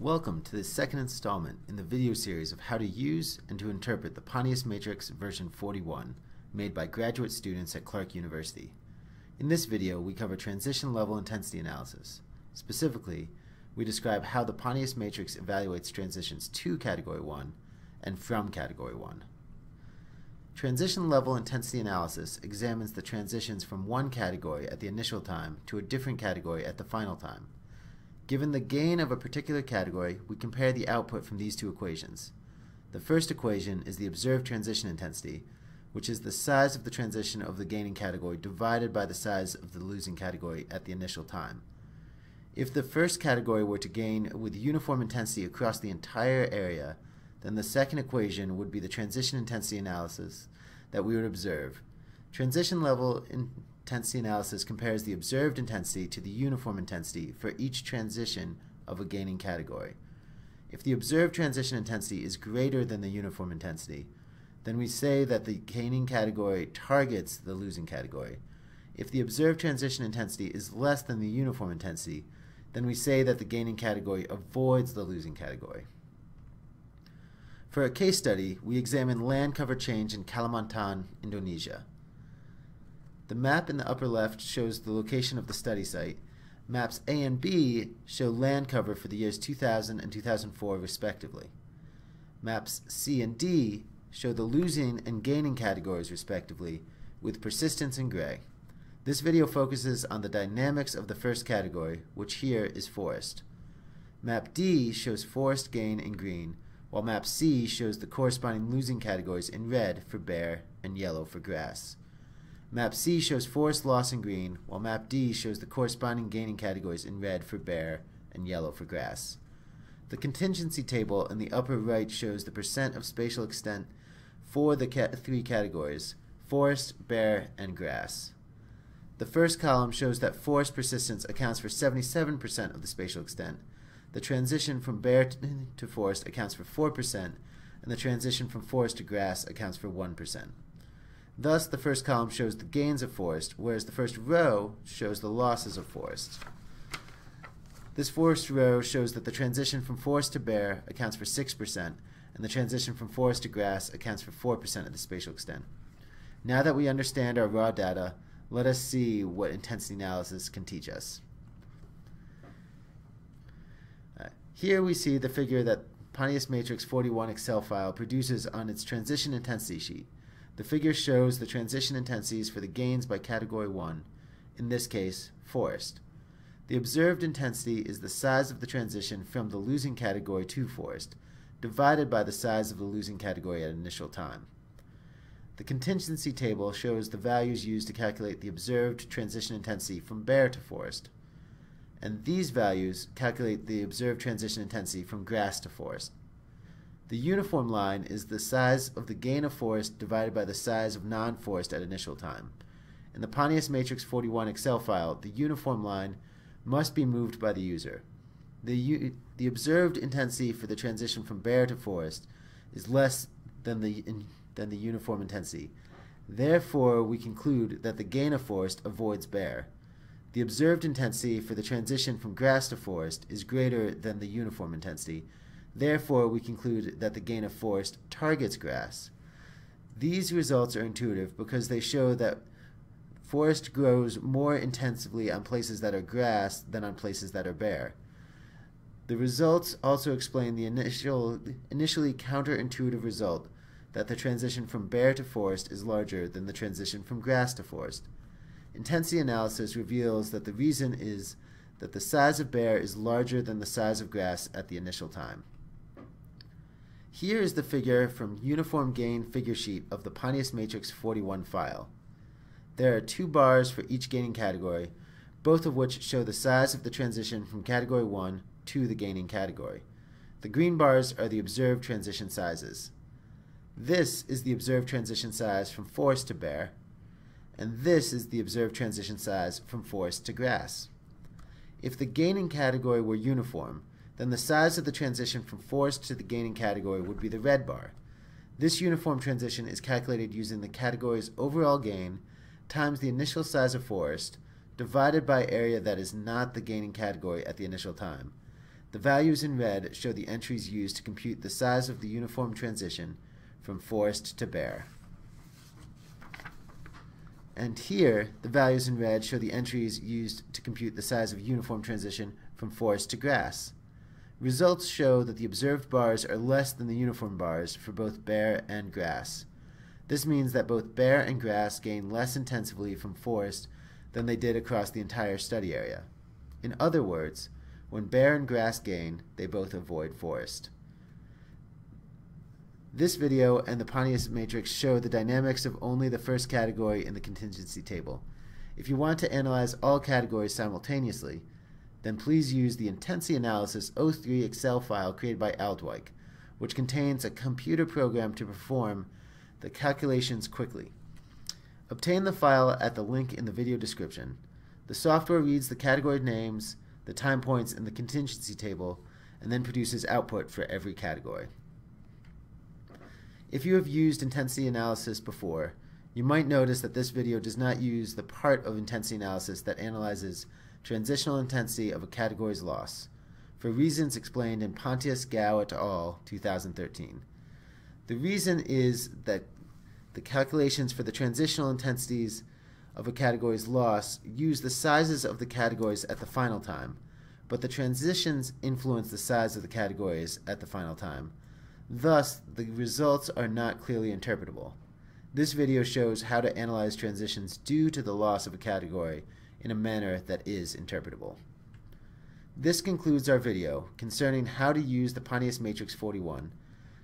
Welcome to the second installment in the video series of how to use and to interpret the Pontius Matrix version 41 made by graduate students at Clark University. In this video, we cover transition level intensity analysis. Specifically, we describe how the Pontius Matrix evaluates transitions to Category 1 and from Category 1. Transition level intensity analysis examines the transitions from one category at the initial time to a different category at the final time. Given the gain of a particular category, we compare the output from these two equations. The first equation is the observed transition intensity, which is the size of the transition of the gaining category divided by the size of the losing category at the initial time. If the first category were to gain with uniform intensity across the entire area, then the second equation would be the transition intensity analysis that we would observe. Transition level intensity analysis compares the observed intensity to the uniform intensity for each transition of a gaining category. If the observed transition intensity is greater than the uniform intensity, then we say that the gaining category targets the losing category. If the observed transition intensity is less than the uniform intensity, then we say that the gaining category avoids the losing category. For a case study, we examine land cover change in Kalimantan, Indonesia. The map in the upper left shows the location of the study site. Maps A and B show land cover for the years 2000 and 2004 respectively. Maps C and D show the losing and gaining categories respectively, with persistence in gray. This video focuses on the dynamics of the first category, which here is forest. Map D shows forest gain in green, while map C shows the corresponding losing categories in red for bare and yellow for grass. Map C shows forest loss in green, while Map D shows the corresponding gaining categories in red for bare and yellow for grass. The contingency table in the upper right shows the percent of spatial extent for the three categories, forest, bare, and grass. The first column shows that forest persistence accounts for 77% of the spatial extent. The transition from bare to forest accounts for 4%, and the transition from forest to grass accounts for 1%. Thus, the first column shows the gains of forest, whereas the first row shows the losses of forest. This forest row shows that the transition from forest to bare accounts for 6%, and the transition from forest to grass accounts for 4% of the spatial extent. Now that we understand our raw data, let us see what intensity analysis can teach us. Uh, here we see the figure that Pontius Matrix 41 Excel file produces on its transition intensity sheet. The figure shows the transition intensities for the gains by category 1, in this case, forest. The observed intensity is the size of the transition from the losing category to forest, divided by the size of the losing category at initial time. The contingency table shows the values used to calculate the observed transition intensity from bare to forest, and these values calculate the observed transition intensity from grass to forest. The uniform line is the size of the gain of forest divided by the size of non-forest at initial time. In the Pontius Matrix 41 Excel file, the uniform line must be moved by the user. The, the observed intensity for the transition from bare to forest is less than the, in, than the uniform intensity. Therefore, we conclude that the gain of forest avoids bare. The observed intensity for the transition from grass to forest is greater than the uniform intensity, Therefore, we conclude that the gain of forest targets grass. These results are intuitive because they show that forest grows more intensively on places that are grass than on places that are bare. The results also explain the initial, initially counterintuitive result that the transition from bare to forest is larger than the transition from grass to forest. Intensity analysis reveals that the reason is that the size of bare is larger than the size of grass at the initial time. Here is the figure from Uniform Gain figure sheet of the Pontius Matrix 41 file. There are two bars for each gaining category, both of which show the size of the transition from category 1 to the gaining category. The green bars are the observed transition sizes. This is the observed transition size from forest to bare, and this is the observed transition size from forest to grass. If the gaining category were uniform, then the size of the transition from forest to the gaining category would be the red bar. This uniform transition is calculated using the category's overall gain times the initial size of forest divided by area that is not the gaining category at the initial time. The values in red show the entries used to compute the size of the uniform transition from forest to bare. And here, the values in red show the entries used to compute the size of uniform transition from forest to grass. Results show that the observed bars are less than the uniform bars for both bare and grass. This means that both bare and grass gain less intensively from forest than they did across the entire study area. In other words, when bare and grass gain, they both avoid forest. This video and the Pontius matrix show the dynamics of only the first category in the contingency table. If you want to analyze all categories simultaneously, then please use the Intensity Analysis 03 Excel file created by Aldwaik, which contains a computer program to perform the calculations quickly. Obtain the file at the link in the video description. The software reads the category names, the time points in the contingency table, and then produces output for every category. If you have used intensity analysis before, you might notice that this video does not use the part of intensity analysis that analyzes transitional intensity of a category's loss, for reasons explained in Pontius Gao et al. 2013. The reason is that the calculations for the transitional intensities of a category's loss use the sizes of the categories at the final time, but the transitions influence the size of the categories at the final time, Thus, the results are not clearly interpretable. This video shows how to analyze transitions due to the loss of a category in a manner that is interpretable. This concludes our video concerning how to use the Pontius Matrix 41.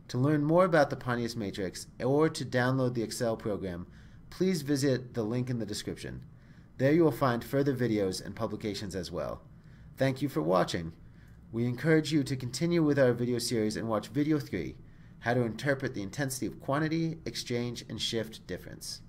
To learn more about the Pontius Matrix or to download the Excel program, please visit the link in the description. There you will find further videos and publications as well. Thank you for watching. We encourage you to continue with our video series and watch video 3, How to Interpret the Intensity of Quantity, Exchange, and Shift Difference.